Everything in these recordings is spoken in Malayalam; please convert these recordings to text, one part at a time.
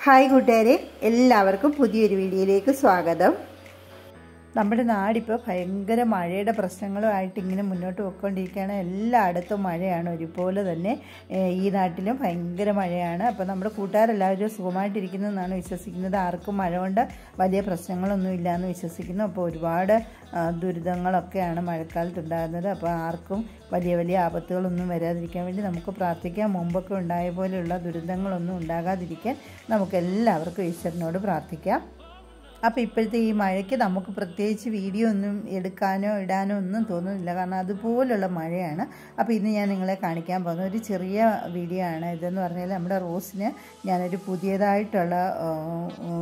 ഹായ് കൂട്ടുകാരെ എല്ലാവർക്കും പുതിയൊരു വീഡിയോയിലേക്ക് സ്വാഗതം. നമ്മുടെ നാടിപ്പോൾ ഭയങ്കര മഴയുടെ പ്രശ്നങ്ങളുമായിട്ട് ഇങ്ങനെ മുന്നോട്ട് പോയിക്കൊണ്ടിരിക്കുകയാണ്. എല്ലായിടത്തും മഴയാണ്. ഒരുപോലെ തന്നെ ഈ നാട്ടിലും ഭയങ്കര മഴയാണ്. അപ്പോൾ നമ്മുടെ കൂട്ടുകാരെല്ലാവരും സുഖമായിട്ടിരിക്കുന്നതെന്നാണ് വിശ്വസിക്കുന്നത്. ആർക്കും മഴ കൊണ്ട് വലിയ പ്രശ്നങ്ങളൊന്നും ഇല്ല എന്ന് വിശ്വസിക്കുന്നു. അപ്പോൾ ഒരുപാട് ദുരിതങ്ങളൊക്കെയാണ് മഴക്കാലത്ത് ഉണ്ടാകുന്നത്. അപ്പോൾ ആർക്കും വലിയ വലിയ ആപത്തുകളൊന്നും വരാതിരിക്കാൻ വേണ്ടി നമുക്ക് പ്രാർത്ഥിക്കാം. മുമ്പൊക്കെ ഉണ്ടായ പോലെയുള്ള ദുരിതങ്ങളൊന്നും ഉണ്ടാകാതിരിക്കാൻ നമുക്കെല്ലാവർക്കും ഈശ്വരനോട് പ്രാർത്ഥിക്കാം. അപ്പോൾ ഇപ്പോഴത്തെ ഈ മഴയ്ക്ക് നമുക്ക് പ്രത്യേകിച്ച് വീഡിയോ ഒന്നും എടുക്കാനോ ഇടാനോ ഒന്നും തോന്നുന്നില്ല. കാരണം അതുപോലുള്ള മഴയാണ്. അപ്പോൾ ഇന്ന് ഞാൻ നിങ്ങളെ കാണിക്കാൻ പോകുന്ന ഒരു ചെറിയ വീഡിയോ ആണ്. ഇതെന്ന് പറഞ്ഞാൽ നമ്മുടെ റോസിന് ഞാനൊരു പുതിയതായിട്ടുള്ള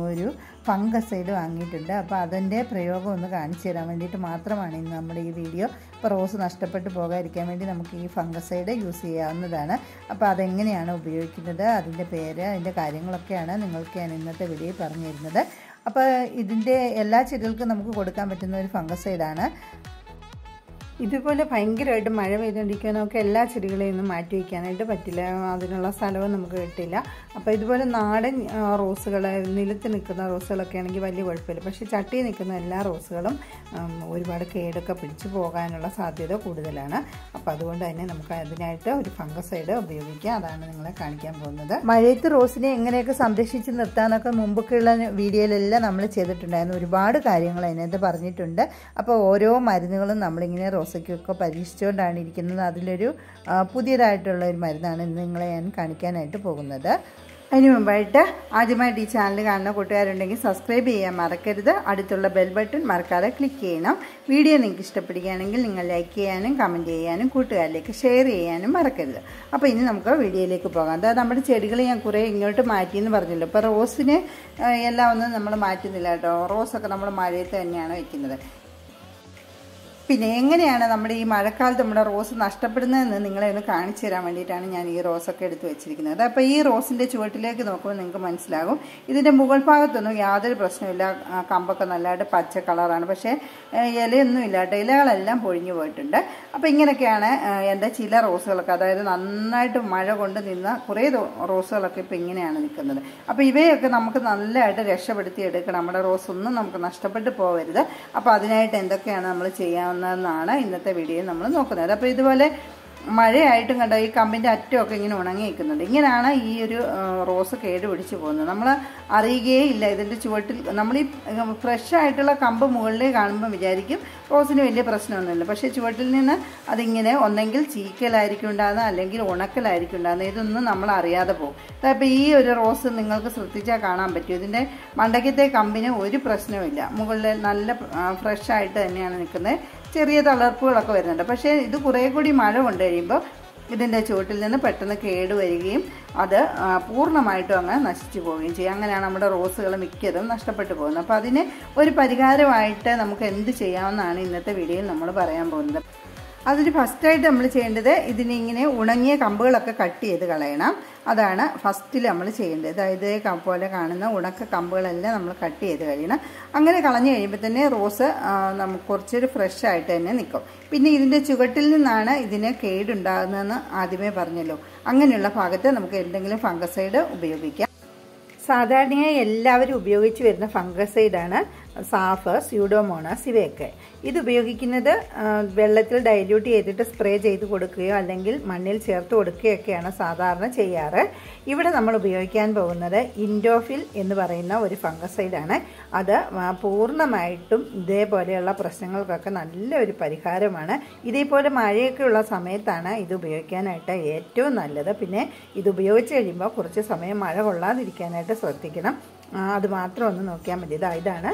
ഒരു ഫംഗസൈഡ് വാങ്ങിയിട്ടുണ്ട്. അപ്പോൾ അതിന്റെ പ്രയോഗം ഒന്ന് കാണിച്ചു തരാൻ വേണ്ടിയിട്ട് മാത്രമാണ് ഇന്ന് നമ്മുടെ ഈ വീഡിയോ. ഇപ്പോൾ റോസ് നഷ്ടപ്പെട്ടു പോകാതിരിക്കാൻ വേണ്ടി നമുക്ക് ഈ ഫംഗസൈഡ് യൂസ് ചെയ്യാവുന്നതാണ്. അപ്പോൾ അതെങ്ങനെയാണ് ഉപയോഗിക്കുന്നത് അതിന്റെ പേര് അതിന്റെ കാര്യങ്ങളൊക്കെയാണ് നിങ്ങൾക്ക് ഞാൻ ഇന്നത്തെ വീഡിയോയിൽ പറഞ്ഞു തരുന്നത് അപ്പോൾ ഇതിന്റെ എല്ലാ ചെടികൾക്കും നമുക്ക് കൊടുക്കാൻ പറ്റുന്ന ഒരു ഫംഗസൈഡാണ്. ഇതുപോലെ ഭയങ്കരമായിട്ട് മഴ പെയ്തുകൊണ്ടിരിക്കുക നമുക്ക് എല്ലാ ചെടികളെയും ഒന്നും മാറ്റി വയ്ക്കാനായിട്ട് പറ്റില്ല. അതിനുള്ള സ്ഥലവും നമുക്ക് കിട്ടില്ല അപ്പോൾ ഇതുപോലെ നാടൻ റോസുകൾ നിലത്ത് നിൽക്കുന്ന റോസുകളൊക്കെ ആണെങ്കിൽ വലിയ കുഴപ്പമില്ല. പക്ഷേ ചട്ടിയിൽ നിൽക്കുന്ന എല്ലാ റോസുകളും ഒരുപാട് കേടൊക്കെ പിടിച്ചു പോകാനുള്ള സാധ്യത കൂടുതലാണ്. അപ്പോൾ അതുകൊണ്ട് തന്നെ നമുക്ക് അതിനായിട്ട് ഒരു ഫംഗസൈഡ് ഉപയോഗിക്കാം. അതാണ് നിങ്ങളെ കാണിക്കാൻ പോകുന്നത്. മഴയത്ത് റോസിനെ എങ്ങനെയൊക്കെ സംരക്ഷിച്ച് നിർത്താനൊക്കെ മുമ്പൊക്കെയുള്ള വീഡിയോയിലെല്ലാം നമ്മൾ ചെയ്തിട്ടുണ്ടായിരുന്നു. ഒരുപാട് കാര്യങ്ങൾ അതിനകത്ത് പറഞ്ഞിട്ടുണ്ട്. അപ്പോൾ ഓരോ മരുന്നുകളും നമ്മളിങ്ങനെ റോസയ്ക്കൊക്കെ പരീക്ഷിച്ചുകൊണ്ടാണ് ഇരിക്കുന്നത്. അതിലൊരു പുതിയതായിട്ടുള്ള ഒരു മരുന്നാണ് നിങ്ങളെ ഞാൻ കാണിക്കാനായിട്ട് പോകുന്നത്. അതിന് മുമ്പായിട്ട് ആദ്യമായിട്ട് ഈ ചാനൽ കാണുന്ന കൂട്ടുകാരുണ്ടെങ്കിൽ സബ്സ്ക്രൈബ് ചെയ്യാൻ മറക്കരുത്. അടുത്തുള്ള ബെൽ ബട്ടൺ മറക്കാതെ ക്ലിക്ക് ചെയ്യണം. വീഡിയോ നിങ്ങൾക്ക് ഇഷ്ടപ്പെടുകയാണെങ്കിൽ നിങ്ങൾ ലൈക്ക് ചെയ്യാനും കമന്റ് ചെയ്യാനും കൂട്ടുകാരിലേക്ക് ഷെയർ ചെയ്യാനും മറക്കരുത്. അപ്പോൾ ഇനി നമുക്ക് വീഡിയോയിലേക്ക് പോകാം. അതായത് നമ്മുടെ ചെടികൾ ഞാൻ കുറേ ഇങ്ങോട്ട് മാറ്റിയെന്ന് പറഞ്ഞല്ലോ. ഇപ്പോൾ റോസിന് എല്ലാം ഒന്നും നമ്മൾ മാറ്റുന്നില്ല കേട്ടോ. റോസൊക്കെ നമ്മൾ മഴയത്ത് തന്നെയാണ് വയ്ക്കുന്നത് പിന്നെ എങ്ങനെയാണ് നമ്മുടെ ഈ മഴക്കാലത്ത് നമ്മുടെ റോസ് നഷ്ടപ്പെടുന്നതെന്ന് നിങ്ങളെ ഒന്ന് കാണിച്ചു തരാൻ വേണ്ടിയിട്ടാണ് ഞാൻ ഈ റോസൊക്കെ എടുത്ത് വെച്ചിരിക്കുന്നത്. അപ്പോൾ ഈ റോസിന്റെ ചുവട്ടിലേക്ക് നോക്കുമ്പോൾ നിങ്ങൾക്ക് മനസ്സിലാകും. ഇതിന്റെ മുകൾ ഭാഗത്തൊന്നും യാതൊരു പ്രശ്നമില്ല കമ്പൊക്കെ നല്ലതായിട്ട് പച്ച കളറാണ്. പക്ഷേ ഇലയൊന്നും ഇല്ലാട്ടോ ഇലകളെല്ലാം പൊഴിഞ്ഞു പോയിട്ടുണ്ട്. അപ്പോൾ ഇങ്ങനെയൊക്കെയാണ് എന്റെ ചില റോസുകളൊക്കെ. അതായത് നന്നായിട്ട് മഴ കൊണ്ട് നിന്ന കുറേ റോസുകളൊക്കെ ഇപ്പോൾ ഇങ്ങനെയാണ് നിൽക്കുന്നത്. അപ്പോൾ ഇവയൊക്കെ നമുക്ക് നല്ലതായിട്ട് രക്ഷപ്പെടുത്തി എടുക്കണം നമ്മുടെ റോസ് ഒന്നും നമുക്ക് നഷ്ടപ്പെട്ടു പോകരുത്. അപ്പോൾ അതിനായിട്ട് എന്തൊക്കെയാണ് നമ്മൾ ചെയ്യാവുന്നതെന്നാണ് ഇന്നത്തെ വീഡിയോ നമ്മൾ നോക്കുന്നത്. അപ്പോൾ ഇതുപോലെ മഴയായിട്ടും കണ്ടോ ഈ കമ്പിന്റെ അറ്റമൊക്കെ ഇങ്ങനെ ഉണങ്ങി നിൽക്കുന്നുണ്ട് ഇങ്ങനെയാണ് ഈ ഒരു റോസ് കേട് പിടിച്ച് പോകുന്നത്. നമ്മൾ അറിയുകയേ ഇല്ല ഇതിന്റെ ചുവട്ടിൽ. നമ്മൾ ഈ ഫ്രഷ് ആയിട്ടുള്ള കമ്പ് മുകളിൽ കാണുമ്പോൾ വിചാരിക്കും റോസിന് വലിയ പ്രശ്നമൊന്നുമില്ല. പക്ഷേ ചുവട്ടിൽ നിന്ന് അതിങ്ങനെ ഒന്നെങ്കിൽ ചീക്കലായിരിക്കും ഉണ്ടാകുന്നത് അല്ലെങ്കിൽ ഉണക്കലായിരിക്കും ഉണ്ടാകുന്നത് ഇതൊന്നും നമ്മൾ അറിയാതെ പോകും. അപ്പോൾ ഈ ഒരു റോസ് നിങ്ങൾക്ക് ശ്രദ്ധിച്ചാൽ കാണാൻ പറ്റും. ഇതിന്റെ മണ്ടയ്ക്കത്തെ കമ്പിന് ഒരു പ്രശ്നവുമില്ല. മുകളിൽ നല്ല ഫ്രഷ് ആയിട്ട് തന്നെയാണ് നിൽക്കുന്നത്. ചെറിയ തളർപ്പുകളൊക്കെ വരുന്നുണ്ട്. പക്ഷേ ഇത് കുറേ കൂടി മഴ കൊണ്ട് കഴിയുമ്പോൾ ഇതിന്റെ ചുവട്ടിൽ നിന്ന് പെട്ടെന്ന് കേട് വരികയും അത് പൂർണമായിട്ടും അങ്ങ് നശിച്ചു പോവുകയും ചെയ്യും. അങ്ങനെയാണ് നമ്മുടെ റോസുകൾ മിക്കതും നഷ്ടപ്പെട്ടു പോകുന്നത്. അപ്പോൾ അതിന് ഒരു പരിഹാരമായിട്ട് നമുക്ക് എന്ത് ചെയ്യാമെന്നാണ് ഇന്നത്തെ വീഡിയോയിൽ നമ്മൾ പറയാൻ പോകുന്നത്. അതിന് ഫസ്റ്റായിട്ട് നമ്മൾ ചെയ്യേണ്ടത് ഇതിനിങ്ങനെ ഉണങ്ങിയ കമ്പുകളൊക്കെ കട്ട് ചെയ്ത് കളയണം. അതാണ് ഫസ്റ്റിൽ നമ്മൾ ചെയ്യേണ്ടത്. അതായത് പോലെ കാണുന്ന ഉണക്ക കമ്പുകളെല്ലാം നമ്മൾ കട്ട് ചെയ്ത് കഴിയണം. അങ്ങനെ കളഞ്ഞു കഴിയുമ്പോൾ തന്നെ റോസ് നമുക്ക് കുറച്ചൊരു ഫ്രഷ് ആയിട്ട് തന്നെ നിൽക്കും പിന്നെ ഇതിന്റെ ചുവട്ടിൽ നിന്നാണ് ഇതിന് കേടുണ്ടാകുന്നതെന്ന് ആദ്യമേ പറഞ്ഞല്ലോ. അങ്ങനെയുള്ള ഭാഗത്ത് നമുക്ക് എന്തെങ്കിലും ഫംഗസൈഡ് ഉപയോഗിക്കാം. സാധാരണയായി എല്ലാവരും ഉപയോഗിച്ച് വരുന്ന ഫംഗസൈഡാണ് സാഫ് സ്യൂഡോമോണാസ് ഇവയൊക്കെ ഇത് ഉപയോഗിക്കുന്നത് വെള്ളത്തിൽ ഡൈല്യൂട്ട് ചെയ്തിട്ട് സ്പ്രേ ചെയ്ത് കൊടുക്കുകയോ അല്ലെങ്കിൽ മണ്ണിൽ ചേർത്ത് കൊടുക്കുകയൊക്കെയാണ് സാധാരണ ചെയ്യാറ്. ഇവിടെ നമ്മൾ ഉപയോഗിക്കാൻ പോകുന്നത് ഇൻഡോഫിൽ എന്ന് പറയുന്ന ഒരു ഫംഗസൈഡാണ്. അത് പൂർണമായിട്ടും ഇതേപോലെയുള്ള പ്രശ്നങ്ങൾക്കൊക്കെ നല്ലൊരു പരിഹാരമാണ്. ഇതേപോലെ മഴയൊക്കെയുള്ള സമയത്താണ് ഇത് ഉപയോഗിക്കാനായിട്ട് ഏറ്റവും നല്ലത്. പിന്നെ ഇത് ഉപയോഗിച്ച് കഴിയുമ്പോൾ കുറച്ച് സമയം മഴ കൊള്ളാതിരിക്കാനായിട്ട് ശ്രദ്ധിക്കണം. അത് മാത്രം ഒന്ന് നോക്കിയാൽ മതി. ഇതാ ഇതാണ്.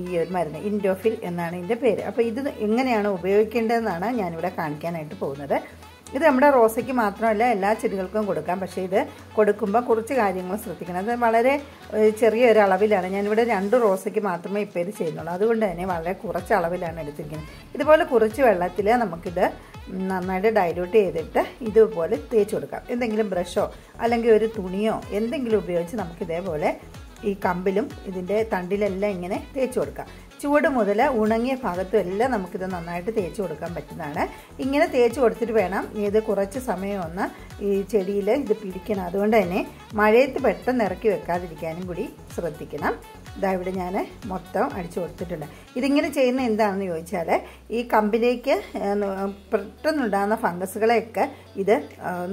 ഈ ഒരു മരുന്ന് ഇൻഡോഫിൽ എന്നാണ് ഇതിന്റെ പേര്. അപ്പോൾ ഇത് എങ്ങനെയാണ് ഉപയോഗിക്കേണ്ടതെന്നാണ് ഞാനിവിടെ കാണിക്കാനായിട്ട് പോകുന്നത്. ഇത് നമ്മുടെ റോസയ്ക്ക് മാത്രമല്ല എല്ലാ ചെടികൾക്കും കൊടുക്കാം. പക്ഷേ ഇത് കൊടുക്കുമ്പോൾ കുറച്ച് കാര്യങ്ങൾ ശ്രദ്ധിക്കണം. അത് വളരെ ചെറിയ ഒരു അളവിലാണ്. ഞാനിവിടെ രണ്ട് റോസയ്ക്ക് മാത്രമേ ഇപ്പോൾ ഇത് ചെയ്യുന്നുള്ളൂ. അതുകൊണ്ട് തന്നെ വളരെ കുറച്ച് അളവിലാണ് എടുത്തിരിക്കുന്നത്. ഇതുപോലെ കുറച്ച് വെള്ളത്തിൽ നമുക്കിത് നന്നായിട്ട് ഡൈലൂട്ട് ചെയ്തിട്ട് ഇതുപോലെ തേച്ച് കൊടുക്കാം. എന്തെങ്കിലും ബ്രഷോ അല്ലെങ്കിൽ ഒരു തുണിയോ എന്തെങ്കിലും ഉപയോഗിച്ച് നമുക്ക് ഇതേപോലെ ഈ കമ്പിലും ഇതിന്റെ തണ്ടിലെല്ലാം ഇങ്ങനെ തേച്ച് കൊടുക്കാം. ചുവട് മുതൽ ഉണങ്ങിയ ഭാഗത്തും എല്ലാം നമുക്കിത് നന്നായിട്ട് തേച്ച് കൊടുക്കാൻ പറ്റുന്നതാണ്. ഇങ്ങനെ തേച്ച് കൊടുത്തിട്ട് വേണം ഇത് കുറച്ച് സമയം ഒന്ന് ഈ ചെടിയിൽ ഇത് പിടിക്കണം. അതുകൊണ്ട് തന്നെ മഴയത്ത് പെട്ടെന്ന് ഇറക്കി വെക്കാതിരിക്കാനും കൂടി ശ്രദ്ധിക്കണം. ഇതാ ഇവിടെ ഞാൻ മൊത്തം അടിച്ചു കൊടുത്തിട്ടുണ്ട്. ഇതിങ്ങനെ ചെയ്യുന്ന എന്താണെന്ന് ചോദിച്ചാൽ ഈ കമ്പിലേക്ക് പെട്ടെന്നുണ്ടാകുന്ന ഫംഗസുകളെയൊക്കെ ഇത്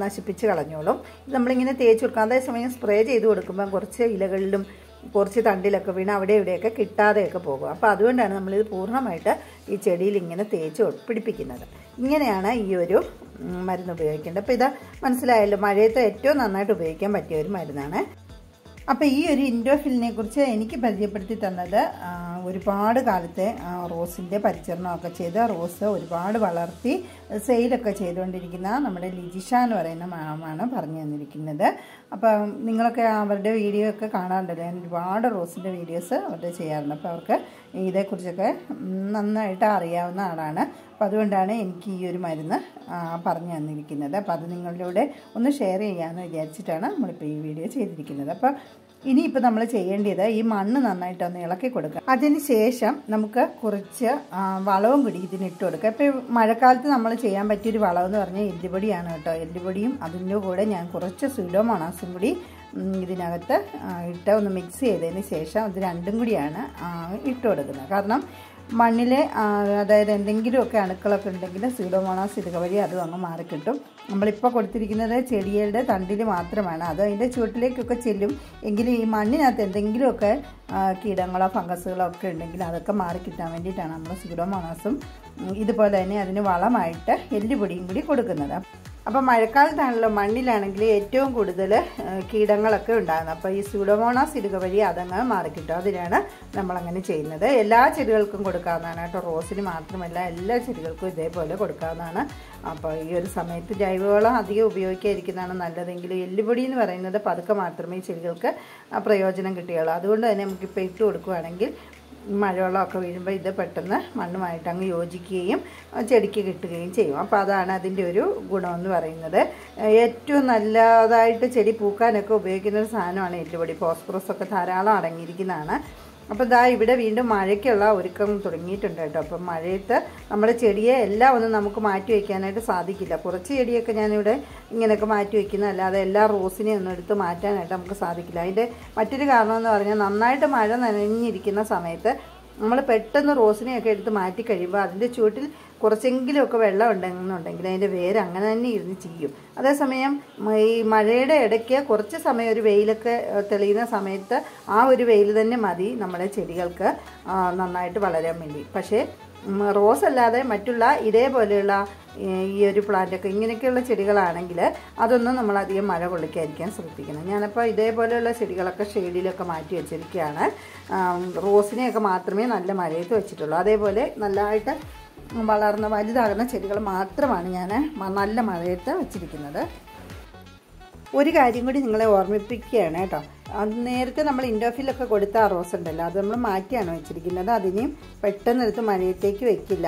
നശിപ്പിച്ച് കളഞ്ഞോളും. നമ്മളിങ്ങനെ തേച്ച് അതേ അതേസമയം സ്പ്രേ ചെയ്ത് കൊടുക്കുമ്പോൾ കുറച്ച് ഇലകളിലും കുറച്ച് തണ്ടിലൊക്കെ വീണ് അവിടെ ഇവിടെയൊക്കെ കിട്ടാതെയൊക്കെ പോകും. അപ്പോൾ അതുകൊണ്ടാണ് നമ്മളിത് പൂർണമായിട്ട് ഈ ചെടിയിൽ ഇങ്ങനെ തേച്ച് പിടിപ്പിക്കുന്നത്. ഇങ്ങനെയാണ് ഈ ഒരു മരുന്ന് ഉപയോഗിക്കേണ്ടത്. അപ്പോൾ ഇത് മനസ്സിലായല്ലോ മഴയത്ത് ഏറ്റവും നന്നായിട്ട് ഉപയോഗിക്കാൻ പറ്റിയ ഒരു മരുന്നാണ് അപ്പോൾ ഈ ഒരു ഇൻഡോഫിലിനെ കുറിച്ച് എനിക്ക് പരിചയപ്പെടുത്തി തന്നത് ഒരുപാട് കാലത്തെ റോസിന്റെ പരിചരണമൊക്കെ ചെയ്ത് റോസ് ഒരുപാട് വളർത്തി സെയിലൊക്കെ ചെയ്തുകൊണ്ടിരിക്കുന്ന നമ്മുടെ ലിജിഷ എന്ന് പറയുന്ന മാമാണ് പറഞ്ഞു തന്നിരിക്കുന്നത്. അപ്പം നിങ്ങളൊക്കെ അവരുടെ വീഡിയോ ഒക്കെ കാണാറുണ്ടല്ലോ? ഞാൻ ഒരുപാട് റോസിന്റെ വീഡിയോസ് അവരുടെ ചെയ്യാറുണ്ട്. അപ്പോൾ അവർക്ക് ഇതേക്കുറിച്ചൊക്കെ നന്നായിട്ട് അറിയാവുന്ന ആളാണ്. അപ്പോൾ അതുകൊണ്ടാണ് എനിക്ക് ഈ ഒരു മരുന്ന് പറഞ്ഞു തന്നിരിക്കുന്നത്. അപ്പോൾ അത് നിങ്ങളിലൂടെ ഒന്ന് ഷെയർ ചെയ്യാമെന്ന് വിചാരിച്ചിട്ടാണ് നമ്മളിപ്പോൾ ഈ വീഡിയോ ചെയ്തിരിക്കുന്നത്. അപ്പോൾ ഇനിയിപ്പോൾ നമ്മൾ ചെയ്യേണ്ടത് ഈ മണ്ണ് നന്നായിട്ട് ഒന്ന് ഇളക്കി കൊടുക്കുക അതിന് ശേഷം നമുക്ക് കുറച്ച് വളവും കൂടി ഇതിനിട്ട് കൊടുക്കുക ഇപ്പോൾ മഴക്കാലത്ത് നമ്മൾ ചെയ്യാൻ പറ്റിയൊരു വളവെന്ന് പറഞ്ഞാൽ എല്ലുപൊടിയാണ് കേട്ടോ. എല്ലുപൊടിയും അതിന്റെ കൂടെ ഞാൻ കുറച്ച് സുഡോമോണാസും കൂടി ഇതിനകത്ത് ഇട്ട് ഒന്ന് മിക്സ് ചെയ്തതിന് ശേഷം അത് രണ്ടും കൂടിയാണ് ഇട്ട് കൊടുക്കുന്നത്. കാരണം മണ്ണിൽ അതായത് എന്തെങ്കിലുമൊക്കെ അണുക്കളൊക്കെ ഉണ്ടെങ്കിൽ സീഡോമോണാസ് ഇതുക വഴി അതും അങ്ങ് മാറിക്കിട്ടും. നമ്മളിപ്പോൾ കൊടുത്തിരിക്കുന്നത് ചെടികളുടെ തണ്ടിൽ മാത്രമാണ്. അത് അതിന്റെ ചുവട്ടിലേക്കൊക്കെ ചെല്ലും. എങ്കിലും ഈ മണ്ണിനകത്ത് എന്തെങ്കിലുമൊക്കെ കീടങ്ങളോ ഫംഗസുകളോ ഒക്കെ ഉണ്ടെങ്കിൽ അതൊക്കെ മാറിക്കിട്ടാൻ വേണ്ടിയിട്ടാണ് നമ്മൾ സീഡോമോണാസും ഇതുപോലെ തന്നെ അതിന് വളമായിട്ട് എല്ലുപൊടിയും കൂടി കൊടുക്കുന്നത്. അപ്പോൾ മഴക്കാലത്താണല്ലോ മണ്ണിലാണെങ്കിൽ ഏറ്റവും കൂടുതൽ കീടങ്ങളൊക്കെ ഉണ്ടാകുന്നത്. അപ്പോൾ ഈ സ്യൂഡോമോണാസ് ഇടുക വഴി അതങ്ങ് മാറിക്കിട്ടും. അതിനാണ് നമ്മളങ്ങനെ ചെയ്യുന്നത്. എല്ലാ ചെടികൾക്കും കൊടുക്കാവുന്നതാണ് കേട്ടോ. റോസിന് മാത്രമല്ല എല്ലാ ചെടികൾക്കും ഇതേപോലെ കൊടുക്കാവുന്നതാണ്. അപ്പോൾ ഈ ഒരു സമയത്ത് ജൈവവളം അധികം ഉപയോഗിക്കാതിരിക്കുന്നതാണ് നല്ലതെങ്കിൽ എല്ലുപൊടി എന്ന് പറയുന്നത് പതുക്കെ മാത്രമേ ചെടികൾക്ക് പ്രയോജനം കിട്ടുകയുള്ളൂ. അതുകൊണ്ട് തന്നെ നമുക്കിപ്പോൾ ഇട്ട് കൊടുക്കുകയാണെങ്കിൽ മഴവെള്ളമൊക്കെ വീഴുമ്പോൾ ഇത് പെട്ടെന്ന് മണ്ണുമായിട്ട് അങ്ങ് യോജിക്കുകയും ചെടിക്ക് കിട്ടുകയും ചെയ്യും. അപ്പോൾ അതാണ് അതിന്റെ ഒരു ഗുണമെന്ന് പറയുന്നത്. ഏറ്റവും നല്ലതായിട്ട് ചെടി പൂക്കാനൊക്കെ ഉപയോഗിക്കുന്ന ഒരു സാധനമാണ് എല്ലുപൊടി. ഫോസ്ഫറസ് ഒക്കെ ധാരാളം അടങ്ങിയിരിക്കുന്നതാണ്. അപ്പോൾ ഇതാ ഇവിടെ വീണ്ടും മഴയ്ക്കുള്ള ഒരുക്കം തുടങ്ങിയിട്ടുണ്ട് കേട്ടോ. അപ്പം മഴയത്ത് നമ്മുടെ ചെടിയെ എല്ലാം ഒന്നും നമുക്ക് മാറ്റി വയ്ക്കാനായിട്ട് സാധിക്കില്ല. കുറച്ച് ചെടിയൊക്കെ ഞാനിവിടെ ഇങ്ങനെയൊക്കെ മാറ്റി വയ്ക്കുന്ന. അല്ലാതെ എല്ലാ റോസിനെയും ഒന്നും എടുത്ത് മാറ്റാനായിട്ട് നമുക്ക് സാധിക്കില്ല. അതിന്റെ മറ്റൊരു കാരണം എന്ന് പറഞ്ഞാൽ നന്നായിട്ട് മഴ നനഞ്ഞിരിക്കുന്ന സമയത്ത് നമ്മൾ പെട്ടെന്ന് റോസിനെയൊക്കെ എടുത്ത് മാറ്റി കഴിയുമ്പോൾ അതിന്റെ ചുവട്ടിൽ കുറച്ചെങ്കിലുമൊക്കെ വെള്ളം ഉണ്ടെന്നുണ്ടെങ്കിൽ അതിന്റെ വേര് അങ്ങനെ തന്നെ ഇരുന്ന് ചെയ്യും അതേസമയം ഈ മഴയുടെ ഇടയ്ക്ക് കുറച്ച് സമയം ഒരു വെയിലൊക്കെ തെളിയുന്ന സമയത്ത് ആ ഒരു വെയിൽ തന്നെ മതി നമ്മുടെ ചെടികൾക്ക് നന്നായിട്ട് വളരാൻ വേണ്ടി. പക്ഷേ റോസ് അല്ലാതെ മറ്റുള്ള ഇതേപോലെയുള്ള ഈ ഒരു പ്ലാന്റൊക്കെ ഇങ്ങനെയൊക്കെയുള്ള ചെടികളാണെങ്കിൽ അതൊന്നും നമ്മൾ അധികം മഴ കൊള്ളിക്കാതിരിക്കാൻ ശ്രദ്ധിക്കണം. ഞാനപ്പോൾ ഇതേപോലെയുള്ള ചെടികളൊക്കെ ഷെയ്ഡിലൊക്കെ മാറ്റി വെച്ചിരിക്കുകയാണ്. റോസിനെയൊക്കെ മാത്രമേ നല്ല മഴയത്ത് വെച്ചിട്ടുള്ളൂ. അതേപോലെ നല്ലതായിട്ട് വളർന്ന വലുതാകുന്ന ചെടികൾ മാത്രമാണ് ഞാൻ നല്ല മഴയത്ത് വെച്ചിരിക്കുന്നത്. ഒരു കാര്യം കൂടി നിങ്ങളെ ഓർമ്മിപ്പിക്കുകയാണ് കേട്ടോ. അത് നേരത്തെ നമ്മൾ ഇൻഡോഫിലൊക്കെ കൊടുത്ത ആ റോസ് ഉണ്ടല്ലോ അത് നമ്മൾ മാറ്റിയാണ് വെച്ചിരിക്കുന്നത്. അതിനെയും പെട്ടെന്ന് എടുത്ത് മഴയത്തേക്ക് വെക്കില്ല.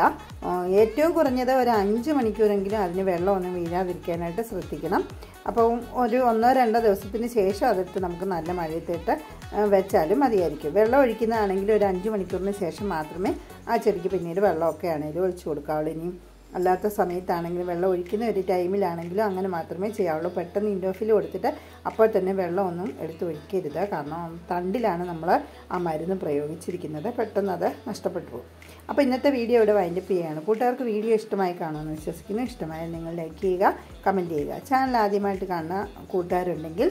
ഏറ്റവും കുറഞ്ഞത് ഒരു അഞ്ച് മണിക്കൂറെങ്കിലും അതിന് വെള്ളമൊന്നും വീഴാതിരിക്കാനായിട്ട് ശ്രദ്ധിക്കണം. അപ്പോൾ ഒരു ഒന്നോ രണ്ടോ ദിവസത്തിന് ശേഷം അതെടുത്ത് നമുക്ക് നല്ല മഴയത്തിട്ട് വെച്ചാലും മതിയായിരിക്കും. വെള്ളം ഒഴിക്കുന്നതാണെങ്കിൽ ഒരു അഞ്ച് മണിക്കൂറിന് ശേഷം മാത്രമേ ആ ചെടിക്ക് പിന്നീട് വെള്ളമൊക്കെ ആണെങ്കിലും ഒഴിച്ചു കൊടുക്കാവുള്ളൂ. ഇനിയും അല്ലാത്ത സമയത്താണെങ്കിലും വെള്ളം ഒഴിക്കുന്ന ഒരു ടൈമിലാണെങ്കിലും അങ്ങനെ മാത്രമേ ചെയ്യാവുള്ളൂ. പെട്ടെന്ന് ഇൻഡോഫിൽ കൊടുത്തിട്ട് അപ്പോൾ തന്നെ വെള്ളമൊന്നും എടുത്ത് ഒഴിക്കരുത്. കാരണം തണ്ടിലാണ് നമ്മൾ ആ മരുന്ന് പ്രയോഗിച്ചിരിക്കുന്നത്. പെട്ടെന്ന് അത് നഷ്ടപ്പെട്ടു പോകും. അപ്പോൾ ഇന്നത്തെ വീഡിയോ ഇവിടെ വൈൻഡപ്പ് ചെയ്യുകയാണ്. കൂട്ടുകാർക്ക് വീഡിയോ ഇഷ്ടമായി കാണുമെന്ന് വിശ്വസിക്കുന്നു. ഇഷ്ടമായാൽ നിങ്ങൾ ലൈക്ക് ചെയ്യുക കമന്റ് ചെയ്യുക. ചാനൽ ആദ്യമായിട്ട് കാണുന്ന കൂട്ടുകാരുണ്ടെങ്കിൽ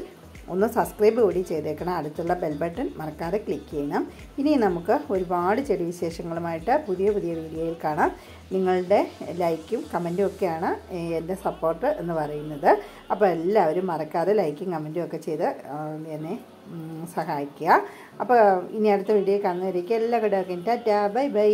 ഒന്ന് സബ്സ്ക്രൈബ് കൂടി ചെയ്തേക്കണം. അടുത്തുള്ള ബെൽ ബട്ടൺ മറക്കാതെ ക്ലിക്ക് ചെയ്യണം. ഇനി നമുക്ക് ഒരുപാട് ചെടി വിശേഷങ്ങളുമായിട്ട് പുതിയ പുതിയ വീഡിയോയിൽ കാണാം. നിങ്ങളുടെ ലൈക്കും കമന്റും ഒക്കെയാണ് എന്റെ സപ്പോർട്ട് എന്ന് പറയുന്നത്. അപ്പോൾ എല്ലാവരും മറക്കാതെ ലൈക്കും കമന്റും ഒക്കെ ചെയ്ത് എന്നെ സഹായിക്കുക. അപ്പോൾ ഇനി അടുത്ത വീഡിയോ കാണുന്നവരേക്ക് എല്ലാ കൂടെ ടാറ്റാ ബൈ ബൈ.